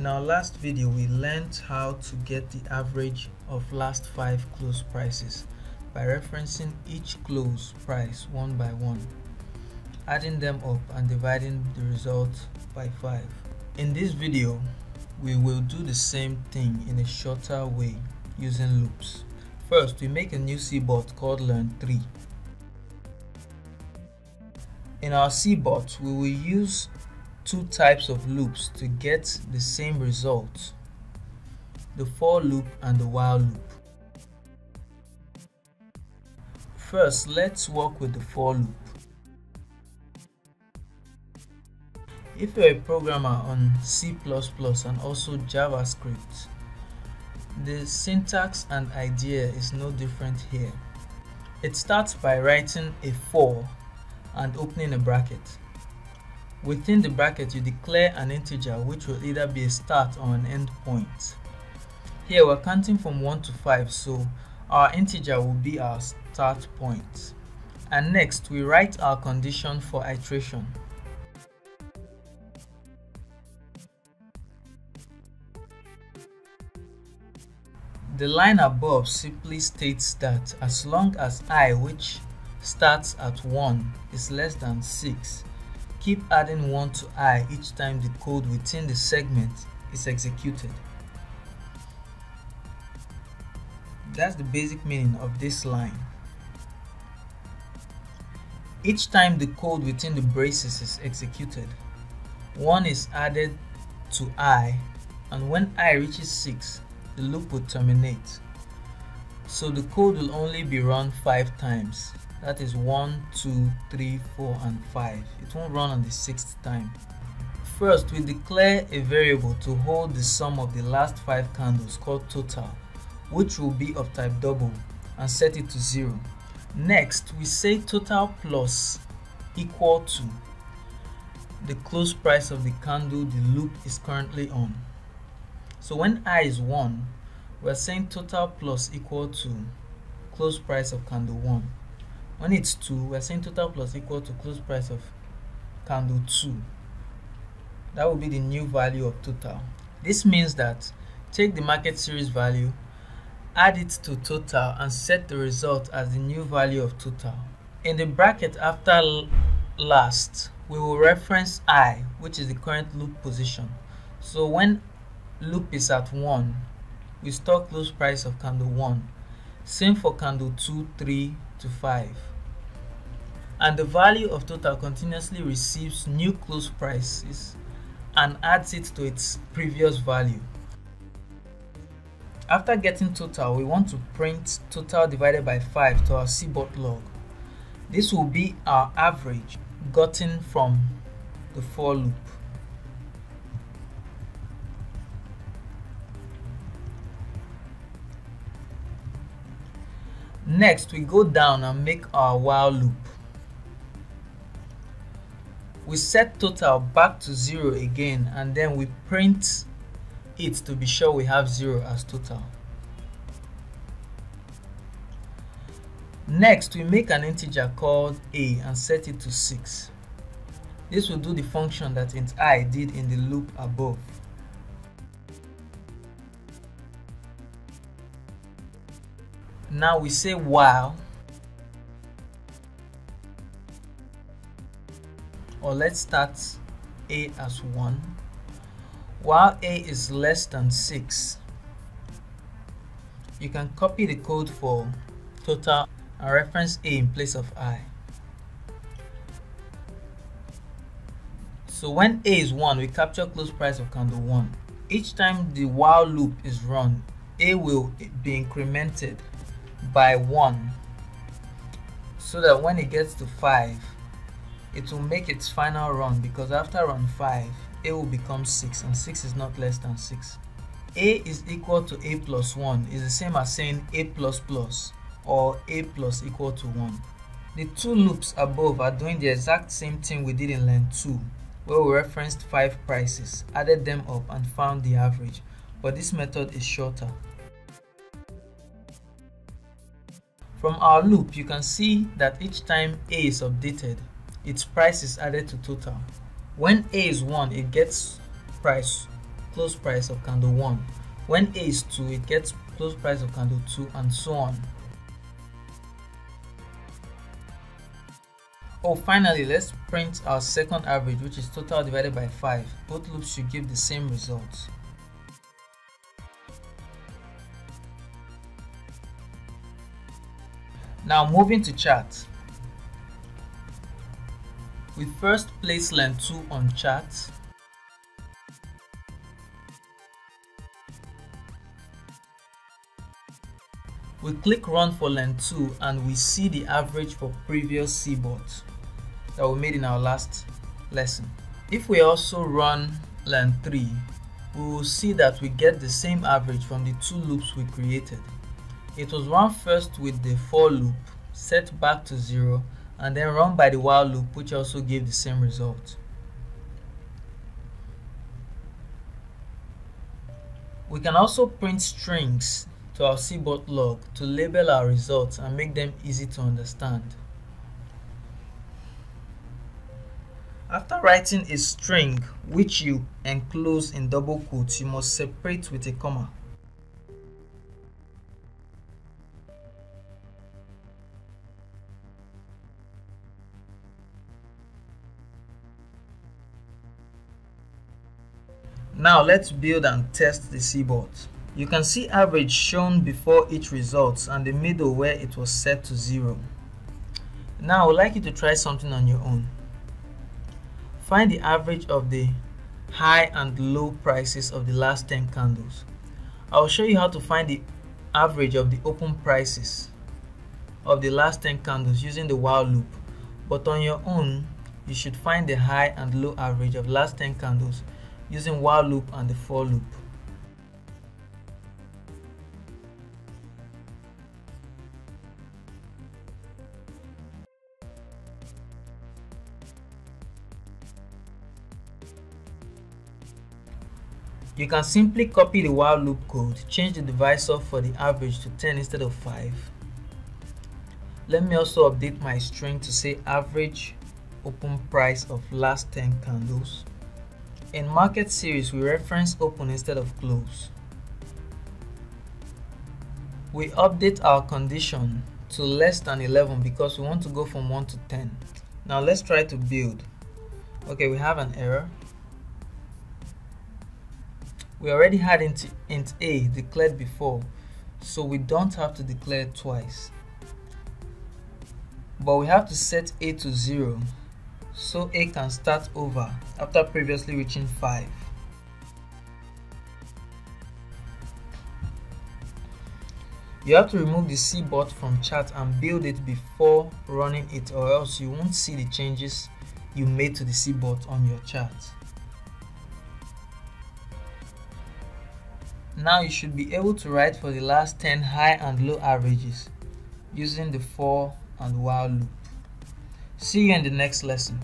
In our last video, we learned how to get the average of last five close prices by referencing each close price one by one, adding them up and dividing the result by 5. In this video, we will do the same thing in a shorter way using loops. First, we make a new CBOT called Learn3. In our CBOT, we will use two types of loops to get the same result the for loop and the while loop. First, let's work with the for loop. If you're a programmer on C++ and also JavaScript, the syntax and idea is no different here. It starts by writing a for and opening a bracket. Within the bracket, you declare an integer which will either be a start or an end point. Here we're counting from 1 to 5, so our integer will be our start point. And next, we write our condition for iteration. The line above simply states that as long as i, which starts at 1, is less than 6, Keep adding 1 to i each time the code within the segment is executed. That's the basic meaning of this line. Each time the code within the braces is executed, 1 is added to i and when i reaches 6, the loop will terminate. So the code will only be run 5 times that is 1 2 3 4 and 5 it won't run on the sixth time. First we declare a variable to hold the sum of the last five candles called total which will be of type double and set it to 0 next we say total plus equal to the close price of the candle the loop is currently on. So when i is 1 we're saying total plus equal to close price of candle 1 when it's 2 we're saying total plus equal to close price of candle 2 that will be the new value of total. This means that take the market series value add it to total and set the result as the new value of total. In the bracket after last we will reference i which is the current loop position. So when loop is at 1 we store close price of candle 1 same for candle 2 3 to 5 and the value of total continuously receives new close prices and adds it to its previous value. After getting total, we want to print total divided by 5 to our CBOT log. This will be our average gotten from the for loop. Next, we go down and make our while loop we set total back to 0 again and then we print it to be sure we have 0 as total. Next, we make an integer called a and set it to 6. This will do the function that int i did in the loop above. Now we say while or let's start a as 1 while a is less than 6 you can copy the code for total and reference a in place of i. So when a is 1 we capture close price of candle 1 each time the while loop is run a will be incremented by 1 so that when it gets to 5 it will make its final run because after run 5 a will become 6 and 6 is not less than 6 a is equal to a plus 1 is the same as saying a plus plus or a plus equal to 1 the two loops above are doing the exact same thing we did in learn 2 where we referenced 5 prices added them up and found the average but this method is shorter from our loop you can see that each time a is updated its price is added to total. When A is 1, it gets price close price of candle 1. When A is 2, it gets close price of candle 2 and so on. Oh, finally, let's print our second average, which is total divided by 5. Both loops should give the same results. Now moving to chart. We first place Learn 2 on chart. We click run for Learn 2 and we see the average for previous CBOT that we made in our last lesson. If we also run Learn 3, we will see that we get the same average from the two loops we created. It was run first with the for loop set back to 0 and then run by the while loop which also gave the same result. We can also print strings to our CBOT log to label our results and make them easy to understand. After writing a string which you enclose in double quotes, you must separate with a comma. Now let's build and test the CBOT. You can see average shown before each result and the middle where it was set to 0. Now I would like you to try something on your own. Find the average of the high and low prices of the last 10 candles. I will show you how to find the average of the open prices of the last 10 candles using the while loop. But on your own, you should find the high and low average of last 10 candles using while loop and the for loop. You can simply copy the while loop code, change the divisor for the average to 10 instead of 5. Let me also update my string to say average open price of last 10 candles. In market series, we reference open instead of close. We update our condition to less than 11 because we want to go from 1 to 10. Now let's try to build. Okay, we have an error. We already had int, int a declared before, so we don't have to declare twice. But we have to set a to 0 so A can start over after previously reaching 5. You have to remove the CBOT from chart and build it before running it or else you won't see the changes you made to the CBOT on your chart. Now you should be able to write for the last 10 high and low averages using the for and while loop. See you in the next lesson.